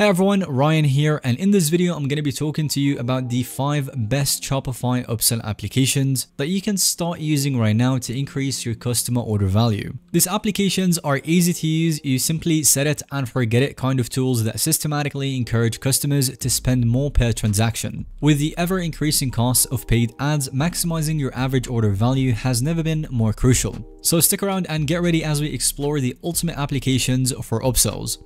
Hey everyone, Ryan here and in this video I'm going to be talking to you about the 5 best Shopify upsell applications that you can start using right now to increase your customer order value. These applications are easy to use, you simply set it and forget it kind of tools that systematically encourage customers to spend more per transaction. With the ever increasing costs of paid ads, maximizing your average order value has never been more crucial. So stick around and get ready as we explore the ultimate applications for upsells.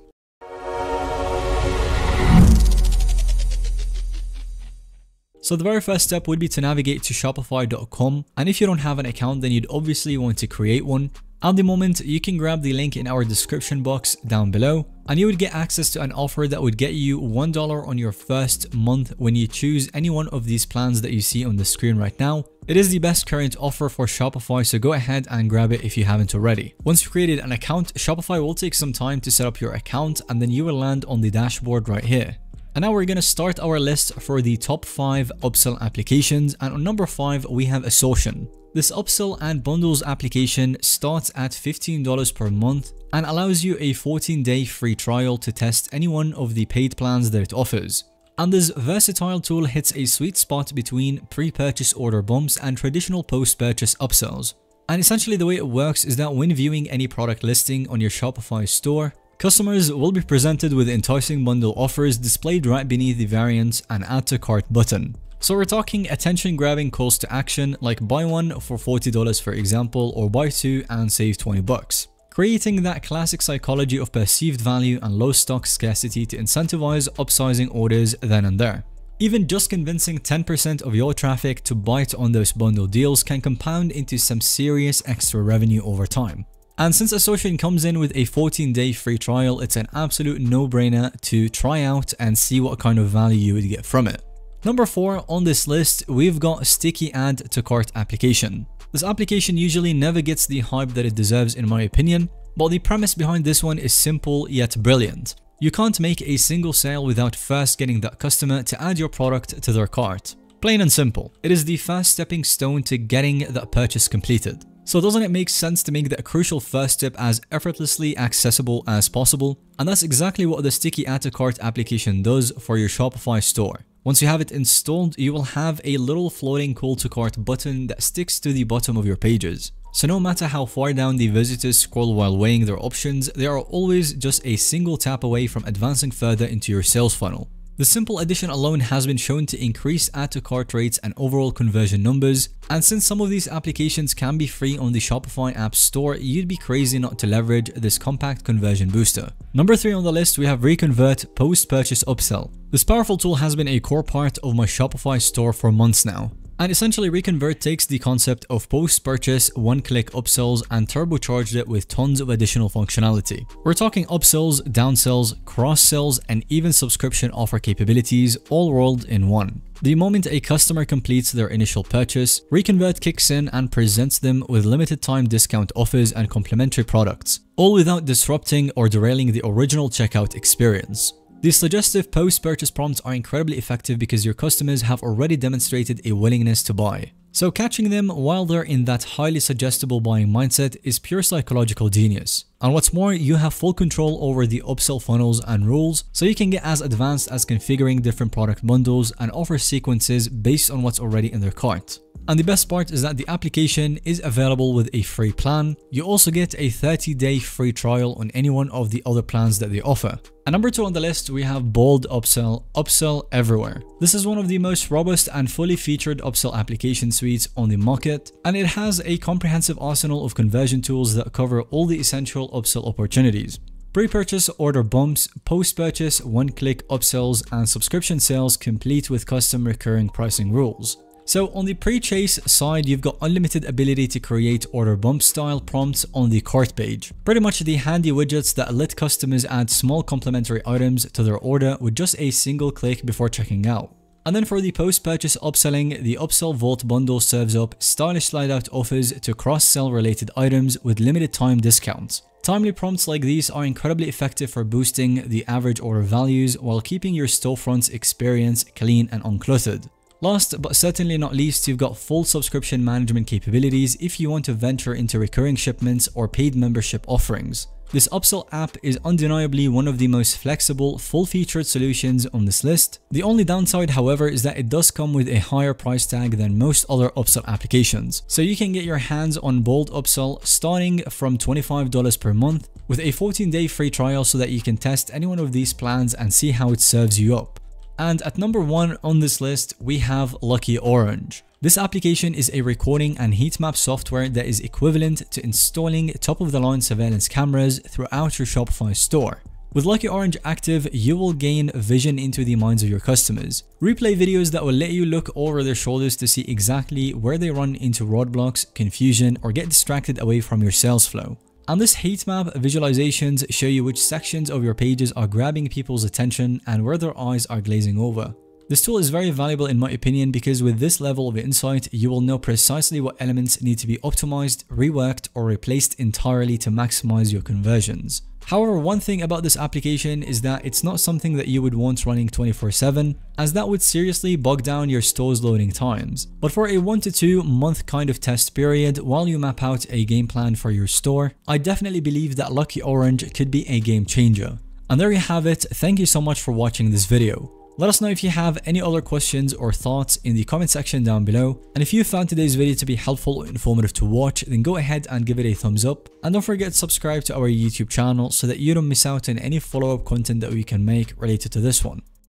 So the very first step would be to navigate to shopify.com and if you don't have an account then you'd obviously want to create one. At the moment, you can grab the link in our description box down below and you would get access to an offer that would get you $1 on your first month when you choose any one of these plans that you see on the screen right now. It is the best current offer for Shopify so go ahead and grab it if you haven't already. Once you've created an account, Shopify will take some time to set up your account and then you will land on the dashboard right here. And now we're going to start our list for the top 5 upsell applications and on number 5 we have Assortion. This upsell and bundles application starts at $15 per month and allows you a 14 day free trial to test any one of the paid plans that it offers. And this versatile tool hits a sweet spot between pre-purchase order bumps and traditional post-purchase upsells. And essentially the way it works is that when viewing any product listing on your Shopify store, Customers will be presented with enticing bundle offers displayed right beneath the variants and add to cart button. So we're talking attention grabbing calls to action like buy one for $40 for example or buy two and save 20 bucks. Creating that classic psychology of perceived value and low stock scarcity to incentivize upsizing orders then and there. Even just convincing 10% of your traffic to bite on those bundle deals can compound into some serious extra revenue over time. And since Assortion comes in with a 14 day free trial, it's an absolute no-brainer to try out and see what kind of value you would get from it. Number 4 on this list, we've got Sticky Add to Cart application. This application usually never gets the hype that it deserves in my opinion, but the premise behind this one is simple yet brilliant. You can't make a single sale without first getting that customer to add your product to their cart. Plain and simple, it is the first stepping stone to getting that purchase completed. So doesn't it make sense to make that crucial first step as effortlessly accessible as possible? And that's exactly what the Sticky Add to Cart application does for your Shopify store. Once you have it installed, you will have a little floating call to cart button that sticks to the bottom of your pages. So no matter how far down the visitors scroll while weighing their options, they are always just a single tap away from advancing further into your sales funnel. The simple addition alone has been shown to increase add to cart rates and overall conversion numbers, and since some of these applications can be free on the Shopify app store, you'd be crazy not to leverage this compact conversion booster. Number 3 on the list we have Reconvert Post-Purchase Upsell. This powerful tool has been a core part of my Shopify store for months now. And essentially Reconvert takes the concept of post-purchase one-click upsells and turbocharged it with tons of additional functionality. We're talking upsells, downsells, cross-sells, and even subscription offer capabilities all rolled in one. The moment a customer completes their initial purchase, Reconvert kicks in and presents them with limited time discount offers and complimentary products, all without disrupting or derailing the original checkout experience. These suggestive post-purchase prompts are incredibly effective because your customers have already demonstrated a willingness to buy. So catching them while they're in that highly suggestible buying mindset is pure psychological genius. And what's more, you have full control over the upsell funnels and rules, so you can get as advanced as configuring different product bundles and offer sequences based on what's already in their cart. And the best part is that the application is available with a free plan. You also get a 30 day free trial on any one of the other plans that they offer. And number two on the list, we have Bold Upsell, Upsell Everywhere. This is one of the most robust and fully featured upsell application suites on the market, and it has a comprehensive arsenal of conversion tools that cover all the essential upsell opportunities. Pre-purchase order bumps, post-purchase one-click upsells, and subscription sales complete with custom recurring pricing rules. So on the pre-chase side, you've got unlimited ability to create order bump style prompts on the cart page. Pretty much the handy widgets that let customers add small complimentary items to their order with just a single click before checking out. And then for the post-purchase upselling, the Upsell Vault bundle serves up stylish slide-out offers to cross-sell related items with limited time discounts. Timely prompts like these are incredibly effective for boosting the average order values while keeping your storefront's experience clean and uncluttered. Last but certainly not least, you've got full subscription management capabilities if you want to venture into recurring shipments or paid membership offerings. This upsell app is undeniably one of the most flexible, full-featured solutions on this list. The only downside, however, is that it does come with a higher price tag than most other upsell applications. So you can get your hands on Bold Upsell starting from $25 per month with a 14-day free trial so that you can test any one of these plans and see how it serves you up. And at number one on this list, we have Lucky Orange. This application is a recording and heat map software that is equivalent to installing top-of-the-line surveillance cameras throughout your Shopify store. With Lucky Orange active, you will gain vision into the minds of your customers. Replay videos that will let you look over their shoulders to see exactly where they run into roadblocks, confusion, or get distracted away from your sales flow. On this heat map, visualizations show you which sections of your pages are grabbing people's attention and where their eyes are glazing over. This tool is very valuable in my opinion because with this level of insight, you will know precisely what elements need to be optimized, reworked, or replaced entirely to maximize your conversions. However, one thing about this application is that it's not something that you would want running 24-7, as that would seriously bog down your store's loading times. But for a 1 to 2 month kind of test period while you map out a game plan for your store, I definitely believe that Lucky Orange could be a game changer. And there you have it, thank you so much for watching this video. Let us know if you have any other questions or thoughts in the comment section down below. And if you found today's video to be helpful or informative to watch, then go ahead and give it a thumbs up. And don't forget to subscribe to our YouTube channel so that you don't miss out on any follow-up content that we can make related to this one.